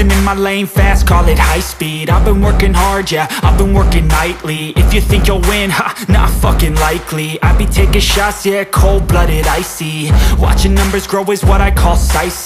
In my lane fast, call it high speed. I've been working hard, yeah, I've been working nightly. If you think you'll win, ha, not fucking likely. I be taking shots, yeah, cold-blooded, icy. Watching numbers grow is what I call sightseeing